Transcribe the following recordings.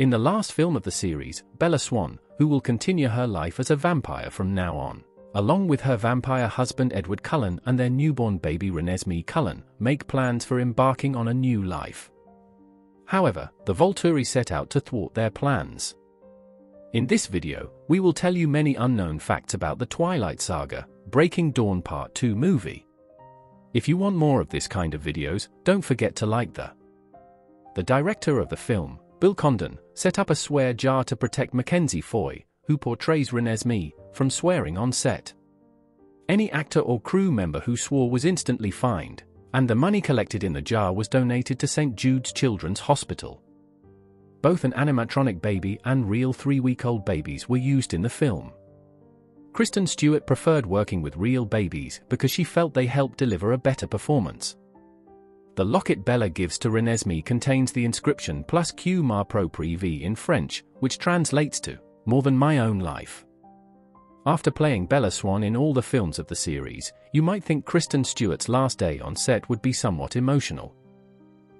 In the last film of the series, Bella Swan, who will continue her life as a vampire from now on, along with her vampire husband Edward Cullen and their newborn baby Renesmee Cullen, make plans for embarking on a new life. However, the Volturi set out to thwart their plans. In this video, we will tell you many unknown facts about the Twilight Saga, Breaking Dawn Part 2 movie. If you want more of this kind of videos, don't forget to like the. The director of the film, Bill Condon, set up a swear jar to protect Mackenzie Foy, who portrays Renesmee, from swearing on set. Any actor or crew member who swore was instantly fined, and the money collected in the jar was donated to St. Jude's Children's Hospital. Both an animatronic baby and real three-week-old babies were used in the film. Kristen Stewart preferred working with real babies because she felt they helped deliver a better performance. The locket Bella gives to Renesmee contains the inscription Plus que ma propre vie in French, which translates to, more than my own life. After playing Bella Swan in all the films of the series, you might think Kristen Stewart's last day on set would be somewhat emotional.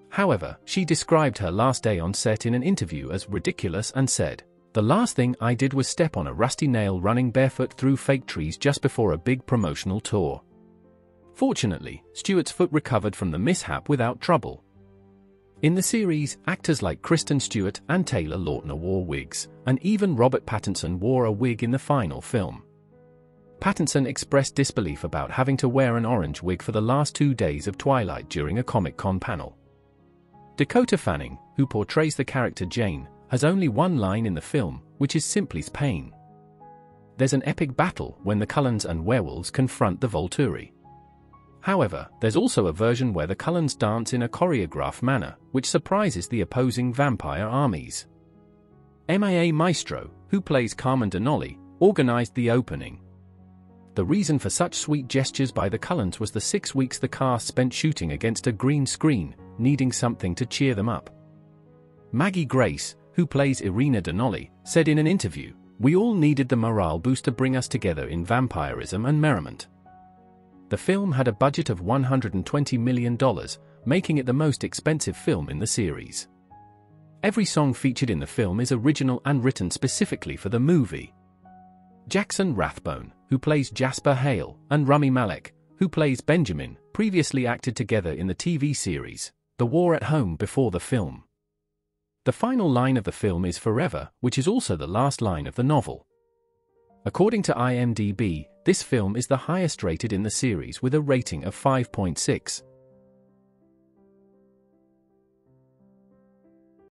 However, she described her last day on set in an interview as ridiculous and said, The last thing I did was step on a rusty nail running barefoot through fake trees just before a big promotional tour. Fortunately, Stewart's foot recovered from the mishap without trouble. In the series, actors like Kristen Stewart and Taylor Lautner wore wigs, and even Robert Pattinson wore a wig in the final film. Pattinson expressed disbelief about having to wear an orange wig for the last two days of Twilight during a Comic Con panel. Dakota Fanning, who portrays the character Jane, has only one line in the film, which is simply pain. There's an epic battle when the Cullens and werewolves confront the Volturi. However, there's also a version where the Cullens dance in a choreographed manner, which surprises the opposing vampire armies. Mia Maestro, who plays Carmen Denali, organized the opening. The reason for such sweet gestures by the Cullens was the six weeks the cast spent shooting against a green screen, needing something to cheer them up. Maggie Grace, who plays Irina Denali, said in an interview, We all needed the morale boost to bring us together in vampirism and merriment. The film had a budget of $120 million, making it the most expensive film in the series. Every song featured in the film is original and written specifically for the movie. Jackson Rathbone, who plays Jasper Hale, and Rami Malek, who plays Benjamin, previously acted together in the TV series, The War at Home before the film. The final line of the film is Forever, which is also the last line of the novel. According to IMDb, this film is the highest rated in the series with a rating of 5.6.